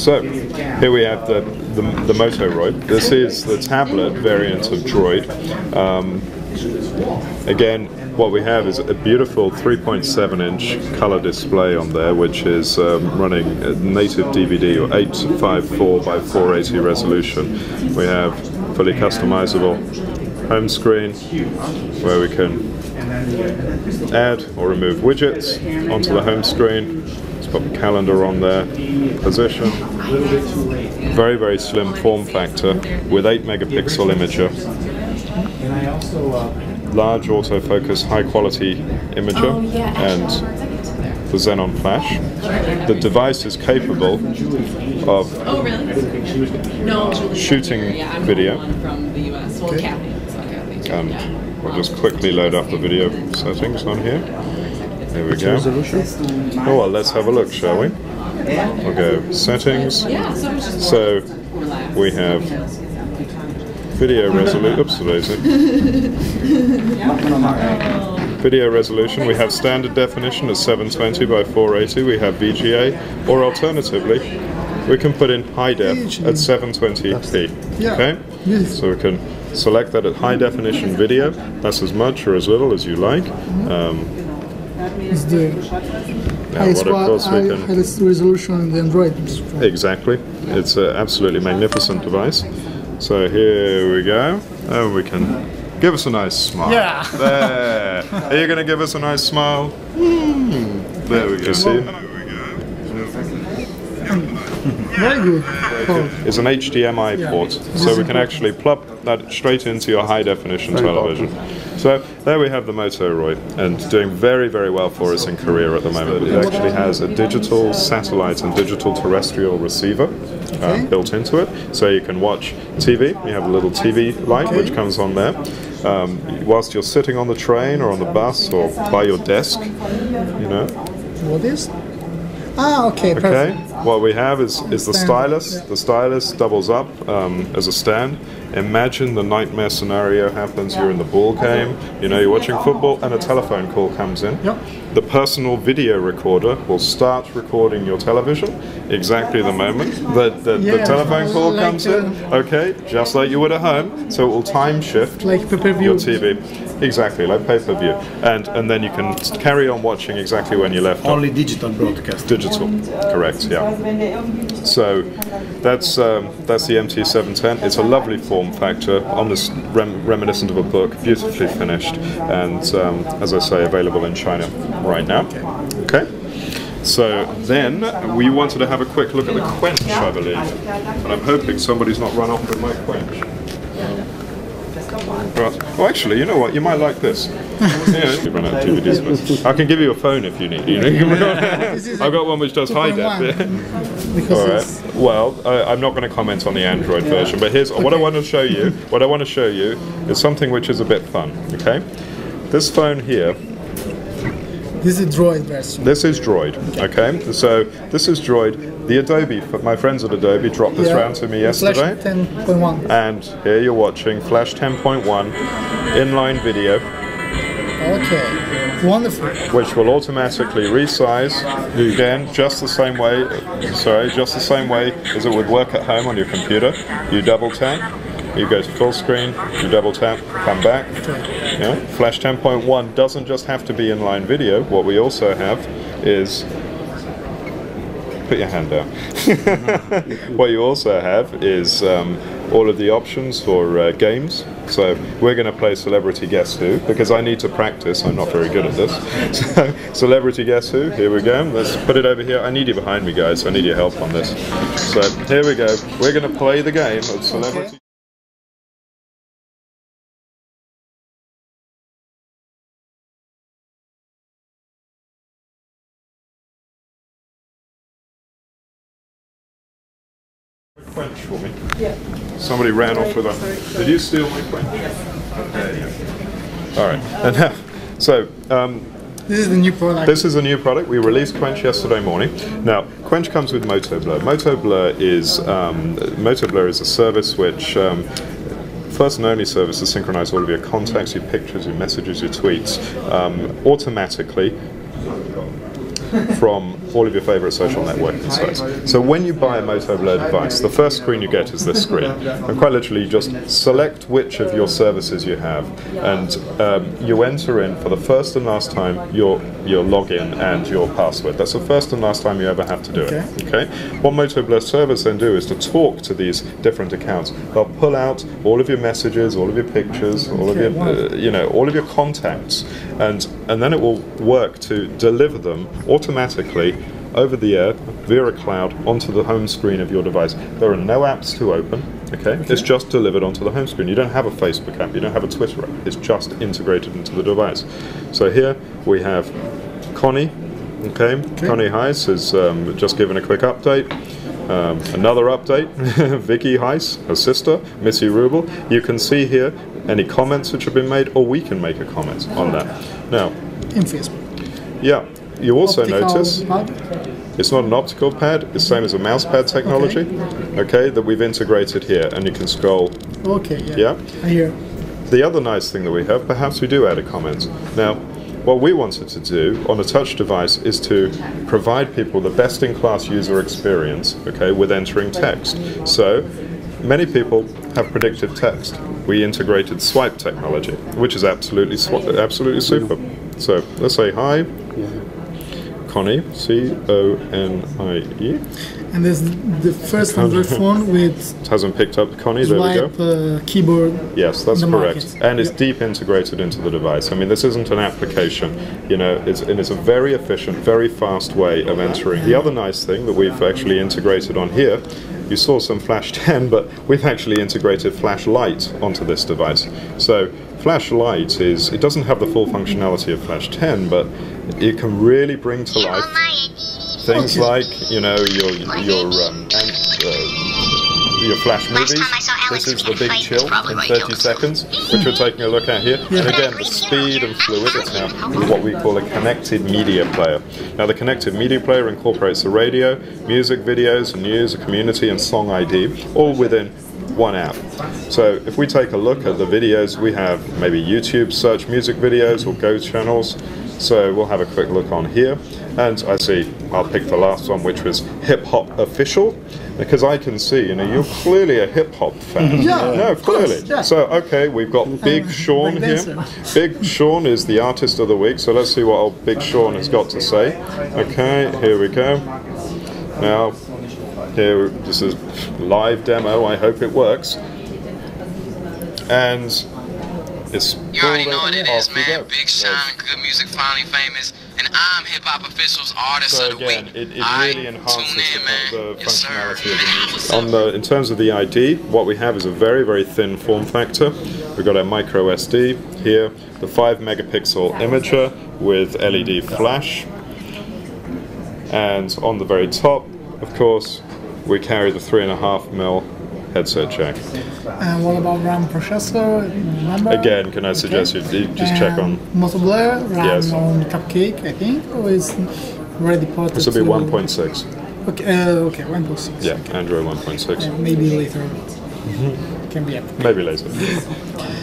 So here we have the, the, the MOTOROI. This is the tablet variant of Droid. Um, again, what we have is a beautiful 3.7 inch color display on there, which is um, running native DVD or 854 by 480 resolution. We have fully customizable home screen where we can add or remove widgets onto the home screen. Put the calendar on there, position. Very, very slim form factor with 8 megapixel imager. Large autofocus, high quality imager, oh, and the Xenon Flash. The device is capable of Oh, really? No, Julie. Shooting video. from the US. Well, Kathy. So Kathy. and yeah. we'll just quickly load up the video settings on here. There we go. Oh well, let's have a look, shall we? We'll go settings. So it's just So relax. we have video resolution. Oops, daisy. Video resolution. We have standard definition at 720 by 480. We have VGA, or alternatively, we can put in high def at 720p. Okay. So we can select that at high definition video. That's as much or as little as you like. Um, It's the now highest, what of qua- course we high- can highest resolution on the Android. Exactly. It's an absolutely magnificent device. So here we go. Oh, we can give us a nice smile. Yeah. There. Are you going to give us a nice smile? Hmm. There we go. See? Very good. It's an HDMI Yeah. port, so we can actually plop that straight into your high definition television. So there we have the MOTOROI, and doing very, very well for us in Korea at the moment. It actually has a digital satellite and digital terrestrial receiver uh, built into it, so you can watch TV. You have a little TV light which comes on there. Um, whilst you're sitting on the train or on the bus or by your desk, you know, what is? Ah, okay, Okay, perfect. What we have is, is the stylus. The stylus doubles up um, as a stand. Imagine the nightmare scenario happens. You're in the ball game, you know, you're watching football, and a telephone call comes in. Yep. The personal video recorder will start recording your television exactly the moment that the, the telephone call comes in. uh, Okay, just like you would at home. So it will time shift Like your TV. Exactly, like pay per view. And, and then you can carry on watching exactly when you left off. Only digital broadcast. Digital, correct? Yeah. So that's um, that's the MT710. It's a lovely form factor, almost rem- reminiscent of a book, beautifully finished, and um, as I say, available in China right now. Okay. So then we wanted to have a quick look at the quench, I believe, and I'm hoping somebody's not run off with my quench. Well, oh, actually, you know what? You might like this. yeah, run out of DVDs. I can give you a phone if you need. You know, I've got one which does high def. 2.1. Because All right. Well, I, I'm not going to comment on the Android version, but here's what I want to show you. What I want to show you is something which is a bit fun. Okay. This phone here. This is Droid version. This is Droid. Okay. So this is Droid. The Adobe. My friends at Adobe dropped this round to me yesterday. Flash yesterday. 10.1. And here you're watching Flash 10.1 inline video, Okay, wonderful. which will automatically resize again, just the same way. Sorry, just the same way as it would work at home on your computer. You double tap, you go to full screen, you double tap, come back. Yeah. Flash 10.1 doesn't just have to be inline video. What we also have is put your hand down. what you also have is um, all of the options for uh, games. So we're going to play Celebrity Guess Who because I need to practice. I'm not very good at this. So Celebrity Guess Who. Here we go. Let's put it over here. I need you behind me, guys. I need your help on this. So here we go. We're going to play the game of Celebrity. Quench for me. Yeah. Somebody ran off with a. Did you steal my quench? Okay. Yeah. All right. And now, so um, This is the new product. this is a new product. We released Quench yesterday morning. Now, Quench comes with Moto Blur. Moto Blur is um, Moto Blur is a service which. Um, First and only service to synchronize all of your contacts, your pictures, your messages, your tweets um, automatically from all of your favorite social networking sites. So when you buy a Moto Blur device, the first screen you get is this screen. And quite literally, you just select which of your services you have, and um, you enter in for the first and last time your your login and your password. That's the first and last time you ever have to do it. Okay. What Moto Blur servers then do is to talk to these different accounts. They'll pull out all of your messages, all of your pictures, all of your uh, you know all of your contacts, and and then it will work to deliver them automatically over the air via a cloud onto the home screen of your device. There are no apps to open. Okay? it's just delivered onto the home screen. You don't have a Facebook app, you don't have a Twitter app. It's just integrated into the device. So here we have Connie. Okay, Connie Heiss has um, just given a quick update. Um, another update, Vicky Heiss, her sister, Missy Rubel. You can see here any comments which have been made, or we can make a comment on that. Now, In Facebook. yeah, you also Optical notice pad. it's not an optical pad, it's the same as a mouse pad technology, okay, that we've integrated here, and you can scroll. Okay, yeah. Yeah. I hear. The other nice thing that we have, perhaps we do add a comment. Now, what we wanted to do on a touch device is to provide people the best in class user experience, okay, with entering text. So, many people have predictive text. We integrated Swype technology, which is absolutely sw- absolutely super. So, let's say hi, Connie, C O N I E. And this is the first Android phone with It hasn't picked up Connie, there we go. uh, keyboard. Yes, that's correct. market. And it's Yep. deep integrated into the device. I mean, this isn't an application, you know, it's, and it's a very efficient, very fast way of entering. The other nice thing that we've actually integrated on here, you saw some Flash 10, but we've actually integrated Flash Lite onto this device. So Flash Lite is, it doesn't have the full functionality of Flash 10, but it can really bring to life things like, you know, your, your, um, and, uh, your Flash movies. time I saw Alex This is the big chill in 30 seconds, which we're taking a look at here. And again, the speed and fluid is now what we call a connected media player. Now, the connected media player incorporates the radio, music videos, news, a community, and song ID, all within one app. So if we take a look at the videos, we have maybe YouTube search music videos or Go channels. So we'll have a quick look on here. And I see, I'll pick the last one, which was Hip Hop Official, because I can see, you know, you're clearly a hip hop fan. Yeah, no, of course, clearly. yeah. So, okay, we've got Big uh, Sean here. Big Sean is the artist of the week, so let's see what old Big Sean has got to say. Okay, here we go. Now, here, this is live demo. I hope it works. And it's You already know what it is, man. Big Sean, good music, finally famous, and I'm Hip Hop Officials Artist So of the again, Week. it, it really enhances tune in, the, man. the Yes, sir. functionality of the music. On the, in terms of the ID, what we have is a very, very thin form factor. We've got our micro SD here, the 5 megapixel imager with LED flash, and on the very top, of course, we carry the 3.5 mil headset jack. And what about RAM processor? Remember? Again, can I suggest you, you just check on. Blur, RAM Yes. on Cupcake, I think, or is already ported This will be 1.6. Okay, uh, okay, 1.6. Yeah, Android 1.6. Yeah, maybe later. Mm-hmm. Can be up. Maybe later.